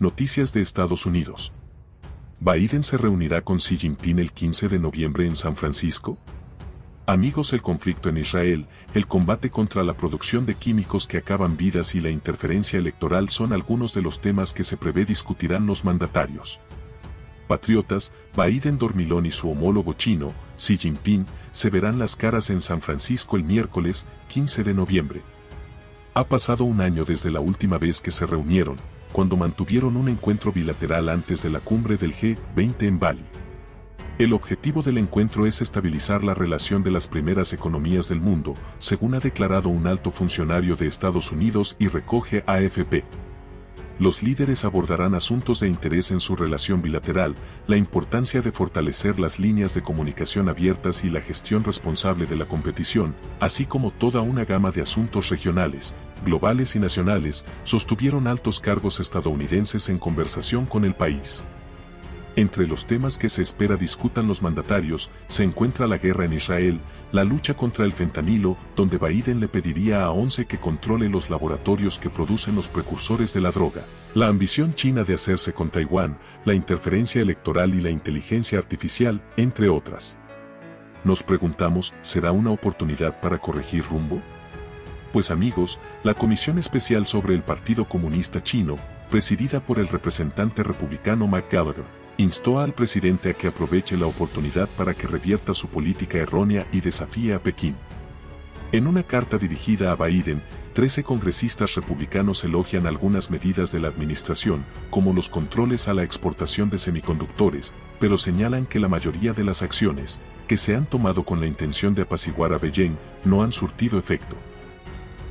Noticias de Estados Unidos. ¿Biden se reunirá con Xi Jinping el 15 de noviembre en San Francisco? Amigos, el conflicto en Israel, el combate contra la producción de químicos que acaban vidas y la interferencia electoral son algunos de los temas que se prevé discutirán los mandatarios. Patriotas, Biden Dormilón y su homólogo chino, Xi Jinping, se verán las caras en San Francisco el miércoles 15 de noviembre. Ha pasado un año desde la última vez que se reunieron, cuando mantuvieron un encuentro bilateral antes de la cumbre del G20 en Bali. El objetivo del encuentro es estabilizar la relación de las primeras economías del mundo, según ha declarado un alto funcionario de Estados Unidos y recoge AFP. Los líderes abordarán asuntos de interés en su relación bilateral, la importancia de fortalecer las líneas de comunicación abiertas y la gestión responsable de la competición, así como toda una gama de asuntos regionales, globales y nacionales, sostuvieron altos cargos estadounidenses en conversación con el país. Entre los temas que se espera discutan los mandatarios, se encuentra la guerra en Israel, la lucha contra el fentanilo, donde Biden le pediría a ONCE que controle los laboratorios que producen los precursores de la droga, la ambición china de hacerse con Taiwán, la interferencia electoral y la inteligencia artificial, entre otras. Nos preguntamos, ¿será una oportunidad para corregir rumbo? Pues amigos, la Comisión Especial sobre el Partido Comunista Chino, presidida por el representante republicano McGallagher, instó al presidente a que aproveche la oportunidad para que revierta su política errónea y desafíe a Pekín. En una carta dirigida a Biden, 13 congresistas republicanos elogian algunas medidas de la administración, como los controles a la exportación de semiconductores, pero señalan que la mayoría de las acciones, que se han tomado con la intención de apaciguar a Beijing, no han surtido efecto.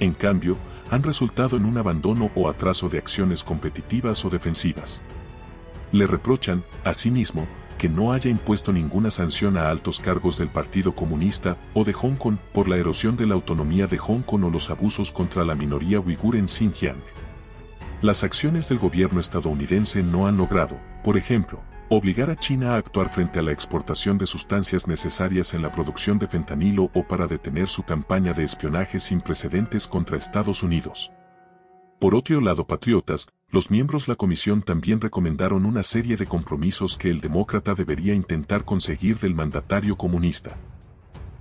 En cambio, han resultado en un abandono o atraso de acciones competitivas o defensivas. Le reprochan, asimismo, que no haya impuesto ninguna sanción a altos cargos del Partido Comunista o de Hong Kong por la erosión de la autonomía de Hong Kong o los abusos contra la minoría uigur en Xinjiang. Las acciones del gobierno estadounidense no han logrado, por ejemplo, Obligar a China a actuar frente a la exportación de sustancias necesarias en la producción de fentanilo o para detener su campaña de espionaje sin precedentes contra Estados Unidos. Por otro lado, patriotas, los miembros de la comisión también recomendaron una serie de compromisos que el demócrata debería intentar conseguir del mandatario comunista.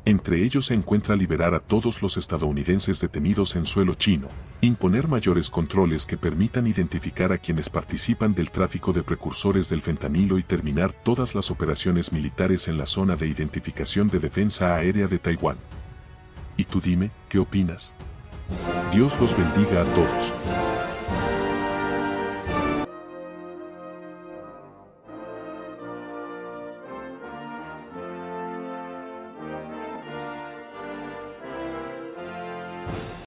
Entre ellos se encuentra liberar a todos los estadounidenses detenidos en suelo chino, imponer mayores controles que permitan identificar a quienes participan del tráfico de precursores del fentanilo y terminar todas las operaciones militares en la zona de identificación de defensa aérea de Taiwán. Y tú dime, ¿qué opinas? Dios los bendiga a todos.